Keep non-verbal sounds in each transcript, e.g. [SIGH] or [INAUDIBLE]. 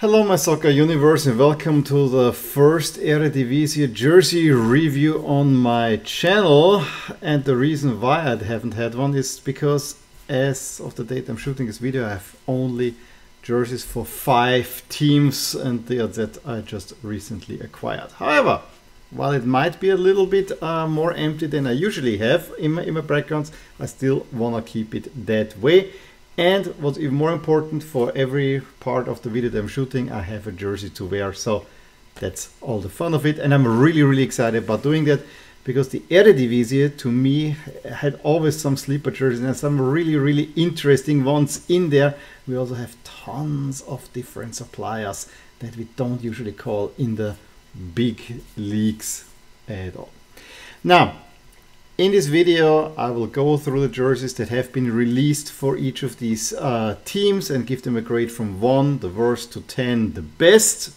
Hello my soccer universe and welcome to the first Eredivisie jersey review on my channel and the reason why I haven't had one is because as of the date I'm shooting this video I have only jerseys for five teams and they are that I just recently acquired. However, while it might be a little bit uh, more empty than I usually have in my, in my backgrounds, I still want to keep it that way. And what's even more important, for every part of the video that I'm shooting, I have a jersey to wear. So that's all the fun of it. And I'm really, really excited about doing that because the Eredivisie, to me, had always some sleeper jerseys and some really, really interesting ones in there. We also have tons of different suppliers that we don't usually call in the big leagues at all. Now, in this video, I will go through the jerseys that have been released for each of these uh, teams and give them a grade from 1, the worst, to 10, the best.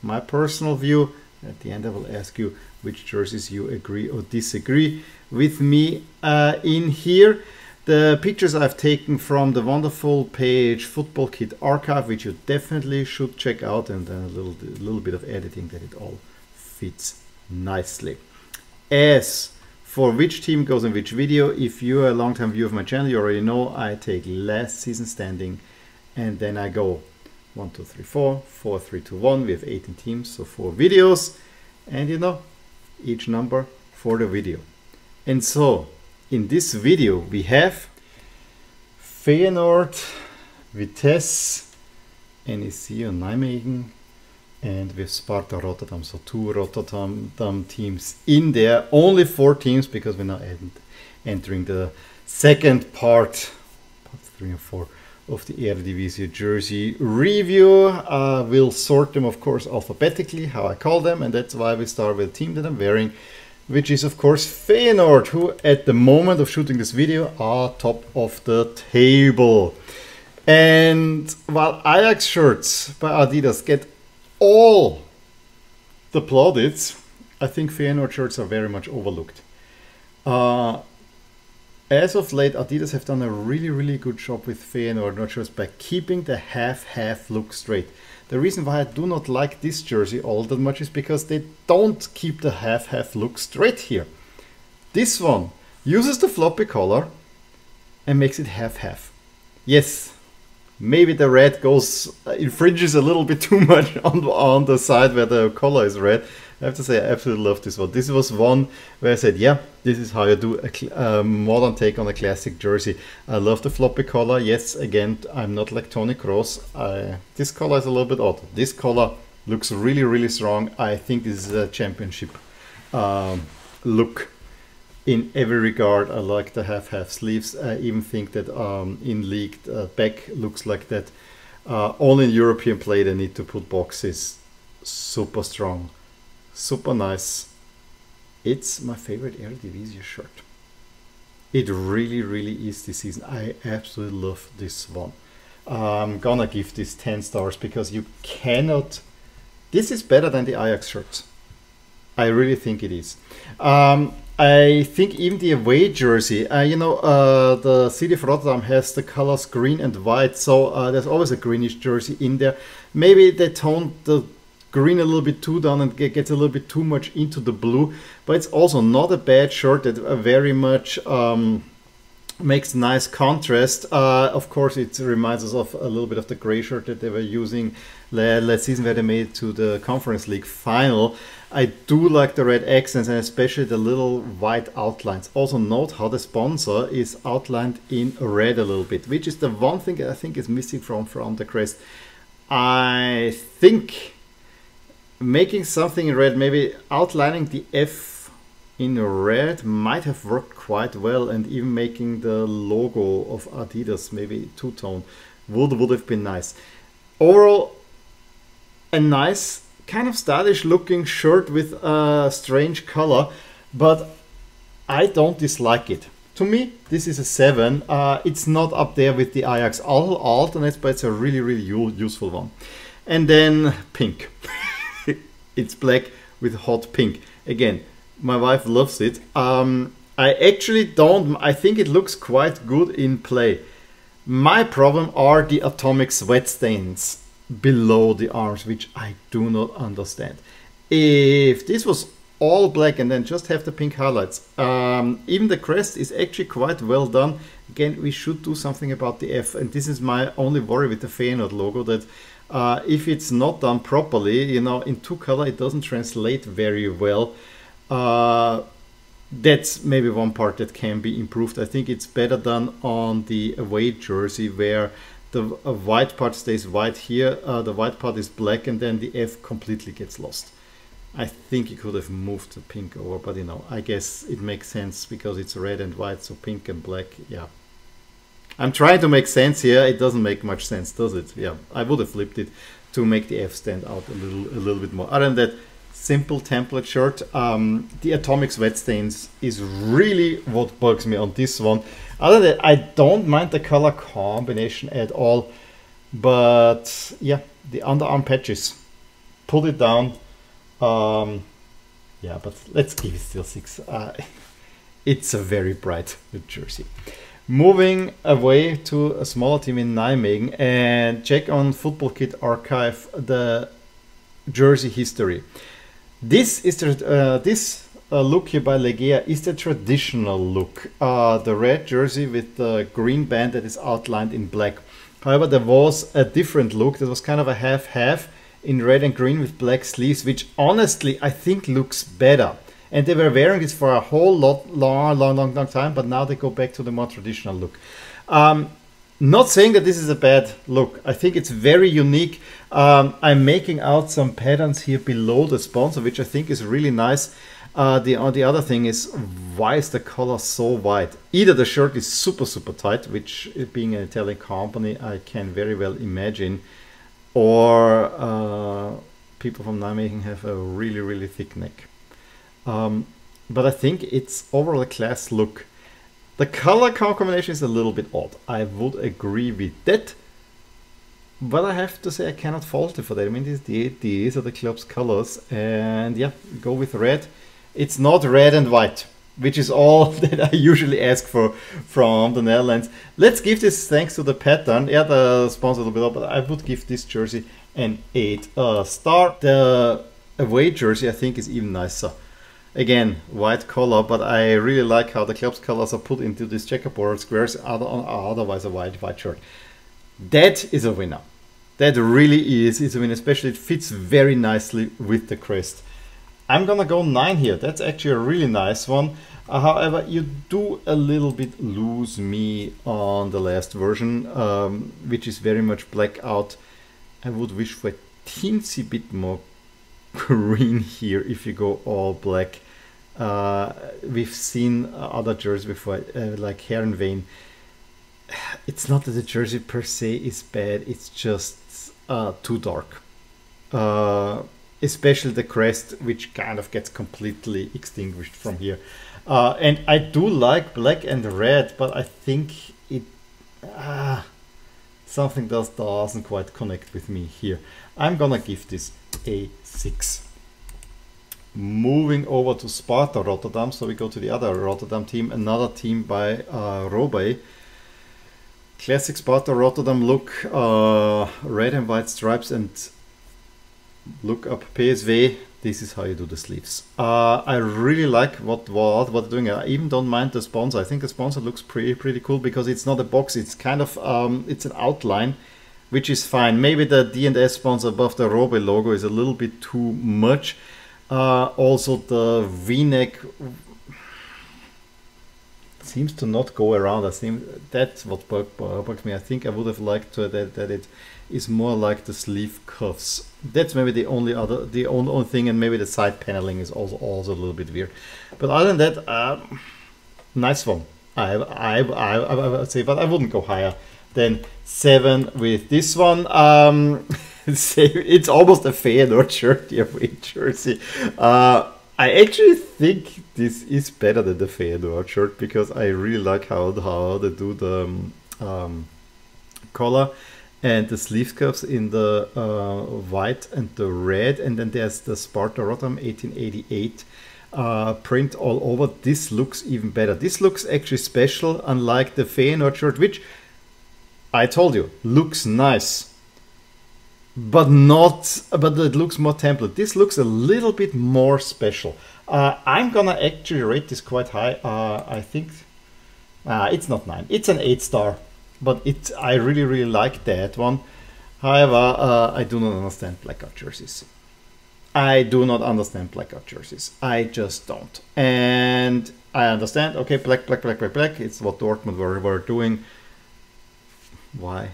My personal view. At the end, I will ask you which jerseys you agree or disagree with me uh, in here. The pictures I've taken from the wonderful page Football Kit Archive, which you definitely should check out, and then a little, a little bit of editing that it all fits nicely. As for which team goes in which video, if you're a long-time viewer of my channel, you already know I take last season standing and then I go 1, 2, 3, 4, 4, 3, 2, 1. We have 18 teams, so 4 videos. And you know, each number for the video. And so, in this video, we have Feyenoord, Vitesse, NEC and Nijmegen, and with Sparta Rotterdam, so two Rotterdam teams in there. Only four teams because we're now entering the second part, part three and four of the Eredivisie jersey review. Uh, we'll sort them, of course, alphabetically, how I call them, and that's why we start with the team that I'm wearing, which is, of course, Feyenoord, who at the moment of shooting this video are top of the table. And while Ajax shirts by Adidas get all the plaudits, I think Feyenoord shirts are very much overlooked. Uh, as of late, Adidas have done a really, really good job with Feyenoord shirts by keeping the half-half look straight. The reason why I do not like this jersey all that much is because they don't keep the half-half look straight here. This one uses the floppy collar and makes it half-half. Yes, maybe the red goes uh, infringes a little bit [LAUGHS] too much on on the side where the collar is red. I have to say I absolutely love this one. This was one where I said, yeah, this is how you do a, a modern take on a classic jersey. I love the floppy collar. Yes, again, I'm not like Toni Kroos. I, this collar is a little bit odd. This collar looks really, really strong. I think this is a championship um, look in every regard. I like the half-half sleeves. I even think that um, in league uh, back looks like that. Uh, only in European play they need to put boxes. Super strong, super nice. It's my favorite air Eredivisie shirt. It really, really is this season. I absolutely love this one. I'm gonna give this 10 stars because you cannot. This is better than the Ajax shirts. I really think it is. Um, I think even the away jersey, uh, you know, uh, the city of Rotterdam has the colors green and white, so uh, there's always a greenish jersey in there. Maybe they toned the green a little bit too down and gets a little bit too much into the blue, but it's also not a bad shirt that uh, very much um, makes nice contrast. Uh, of course, it reminds us of a little bit of the gray shirt that they were using last season where they made it to the Conference League final. I do like the red accents and especially the little white outlines. Also note how the sponsor is outlined in red a little bit, which is the one thing I think is missing from, from the crest. I think making something in red, maybe outlining the F in red might have worked quite well and even making the logo of Adidas maybe two-tone would, would have been nice. Overall, a nice kind of stylish looking shirt with a strange color, but I don't dislike it. To me, this is a 7. Uh, it's not up there with the Ajax alternates, but it's a really, really useful one. And then pink. [LAUGHS] it's black with hot pink. Again, my wife loves it. Um, I actually don't, I think it looks quite good in play. My problem are the atomic sweat stains below the arms, which I do not understand. If this was all black and then just have the pink highlights, um, even the crest is actually quite well done. Again, we should do something about the F, and this is my only worry with the Feyenoord logo that uh, if it's not done properly, you know, in two color, it doesn't translate very well. Uh, that's maybe one part that can be improved. I think it's better done on the away jersey where the white part stays white here, uh, the white part is black, and then the F completely gets lost. I think you could have moved the pink over, but you know, I guess it makes sense because it's red and white, so pink and black, yeah. I'm trying to make sense here. It doesn't make much sense, does it? Yeah, I would have flipped it to make the F stand out a little, a little bit more. Other than that, simple template shirt. Um, the atomic sweat stains is really what bugs me on this one. Other than that, I don't mind the color combination at all. But yeah, the underarm patches. Pull it down. Um, yeah, but let's give it still six. Uh, [LAUGHS] it's a very bright jersey. Moving away to a smaller team in Nijmegen and check on Football Kit Archive the jersey history. This is the uh, this uh, look here by Legea is the traditional look. Uh, the red jersey with the green band that is outlined in black. However, there was a different look that was kind of a half-half in red and green with black sleeves, which honestly I think looks better. And they were wearing this for a whole lot, long, long, long, long time, but now they go back to the more traditional look. Um, not saying that this is a bad look. I think it's very unique. Um, I'm making out some patterns here below the sponsor, which I think is really nice. Uh, the, uh, the other thing is, why is the color so white? Either the shirt is super, super tight, which being an Italian company, I can very well imagine, or uh, people from Nijmegen have a really, really thick neck. Um, but I think it's overall a class look. The color combination is a little bit odd. I would agree with that. But I have to say I cannot fault it for that. I mean, these, these are the club's colors. And yeah, go with red. It's not red and white, which is all [LAUGHS] that I usually ask for from the Netherlands. Let's give this thanks to the pattern. Yeah, the sponsor a little bit, but I would give this jersey an 8 uh, star. The away jersey I think is even nicer again white color but I really like how the club's colors are put into this checkerboard. Squares other, otherwise a white white shirt. That is a winner. That really is is a winner especially it fits very nicely with the crest. I'm gonna go 9 here. That's actually a really nice one. Uh, however you do a little bit lose me on the last version um, which is very much black out. I would wish for a teensy bit more [LAUGHS] green here if you go all black uh, we've seen other jerseys before, uh, like Heerenveen. It's not that the jersey per se is bad, it's just uh, too dark. Uh, especially the crest, which kind of gets completely extinguished from here. Uh, and I do like black and red, but I think it ah, something does doesn't quite connect with me here. I'm gonna give this a six moving over to Sparta Rotterdam. So we go to the other Rotterdam team, another team by uh, Robey. Classic Sparta Rotterdam look, uh, red and white stripes and look up PSV. This is how you do the sleeves. Uh, I really like what what what they're doing. I even don't mind the sponsor. I think the sponsor looks pretty pretty cool because it's not a box. It's kind of um, it's an outline, which is fine. Maybe the D&S sponsor above the Robey logo is a little bit too much. Uh, also, the V-neck seems to not go around. I think that's what bugs me. I think I would have liked to, that that it is more like the sleeve cuffs. That's maybe the only other, the only, only thing, and maybe the side paneling is also also a little bit weird. But other than that, uh, nice one. I I I I would say, but I wouldn't go higher than seven with this one. Um, [LAUGHS] [LAUGHS] it's almost a Feyenoord shirt, the away jersey. Uh, I actually think this is better than the Feyenoord shirt because I really like how how they do the um, um, collar and the sleeve cuffs in the uh, white and the red, and then there's the Sparta Rotterdam 1888 uh, print all over. This looks even better. This looks actually special, unlike the Feyenoord shirt, which I told you looks nice but not, but it looks more template. This looks a little bit more special. Uh, I'm gonna actually rate this quite high. Uh, I think uh, it's not nine. It's an eight star, but it I really really like that one. However, uh, I do not understand blackout jerseys. I do not understand blackout jerseys. I just don't. And I understand. Okay, black, black, black, black, black. It's what Dortmund were, were doing. Why?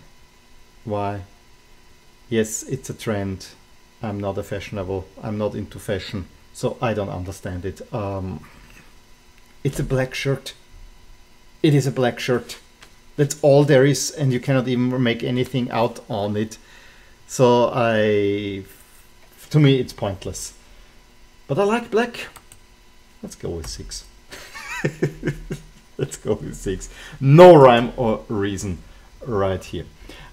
Why? Yes, it's a trend. I'm not a fashionable. I'm not into fashion, so I don't understand it. Um, it's a black shirt. It is a black shirt. That's all there is, and you cannot even make anything out on it. So I, to me, it's pointless. But I like black. Let's go with six. [LAUGHS] Let's go with six. No rhyme or reason right here.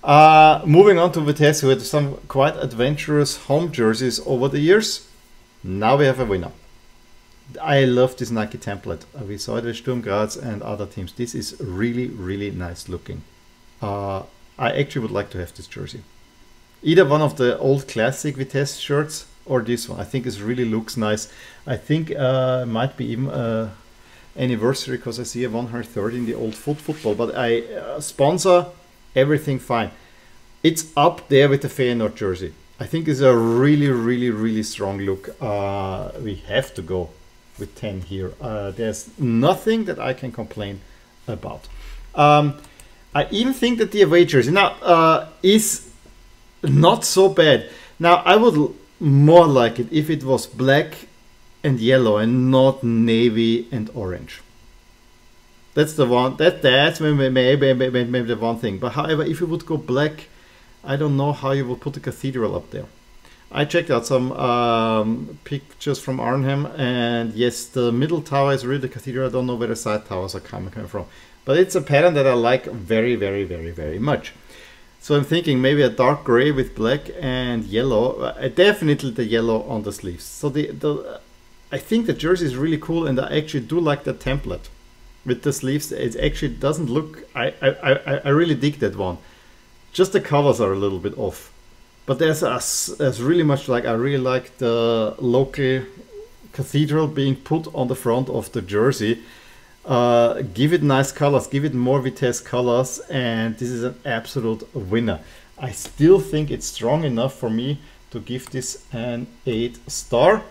Uh, moving on to Vitesse, who had some quite adventurous home jerseys over the years. Now we have a winner. I love this Nike template. We saw it with Sturm Graz and other teams. This is really, really nice looking. Uh, I actually would like to have this jersey. Either one of the old classic Vitesse shirts or this one. I think it really looks nice. I think uh, might be even uh, anniversary because I see a 130 in the old foot football. But I uh, sponsor everything fine. It's up there with the Feyenoord jersey. I think it's a really, really, really strong look. Uh, we have to go with 10 here. Uh, there's nothing that I can complain about. Um, I even think that the away jersey now uh, is not so bad. Now I would more like it if it was black and yellow and not navy and orange. That's the one. That that's maybe, maybe, maybe, maybe the one thing. But however, if you would go black, I don't know how you would put the cathedral up there. I checked out some um, pictures from Arnhem, and yes, the middle tower is really the cathedral. I don't know where the side towers are coming, coming from, but it's a pattern that I like very, very, very, very much. So I'm thinking maybe a dark gray with black and yellow. Uh, definitely the yellow on the sleeves. So the, the I think the jersey is really cool, and I actually do like the template with the sleeves. It actually doesn't look. I I, I, I really dig that one. Just the colors are a little bit off but there's a, there's really much like I really like the local cathedral being put on the front of the jersey. Uh, give it nice colors, give it more Vitesse colors, and this is an absolute winner. I still think it's strong enough for me to give this an 8 star.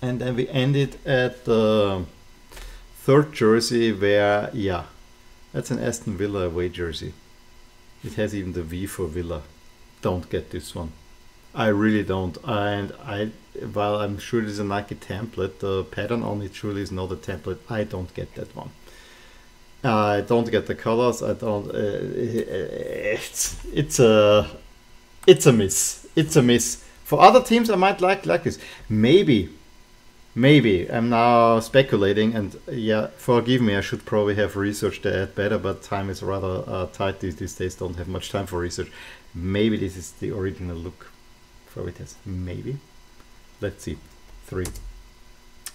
And then we end it at the third jersey where, yeah, that's an Aston Villa away jersey. It has even the V for Villa don't get this one. I really don't. And I, while I'm sure it is a Nike template, the pattern on it surely is not a template. I don't get that one. I don't get the colors. I don't. Uh, it's it's a it's a miss. It's a miss. For other teams, I might like like this. Maybe, maybe I'm now speculating. And yeah, forgive me. I should probably have researched that better, but time is rather uh, tight these, these days. Don't have much time for research. Maybe this is the original look for Vitesse. Maybe. Let's see. Three.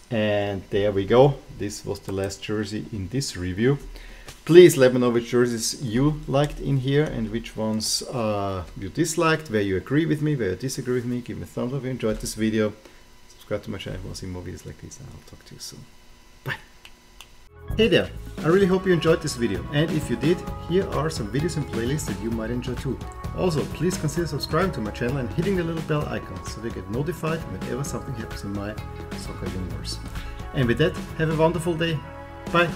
And there we go. This was the last jersey in this review. Please let me know which jerseys you liked in here and which ones uh, you disliked, where you agree with me, where you disagree with me. Give me a thumbs up if you enjoyed this video. Subscribe to my channel if you see more videos like this and I'll talk to you soon. Bye! Hey there, I really hope you enjoyed this video and if you did, here are some videos and playlists that you might enjoy too. Also, please consider subscribing to my channel and hitting the little bell icon so you get notified whenever something happens in my soccer universe. And with that, have a wonderful day. Bye!